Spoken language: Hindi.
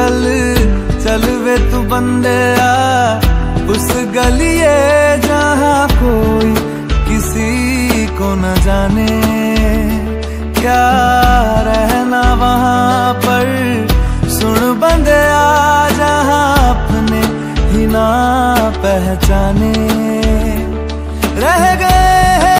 चल चल वे तू बंदे आ। उस गली जहाँ कोई किसी को न जाने। क्या रहना वहाँ पर? सुन बंदे आ जहाँ अपने ही ना पहचाने।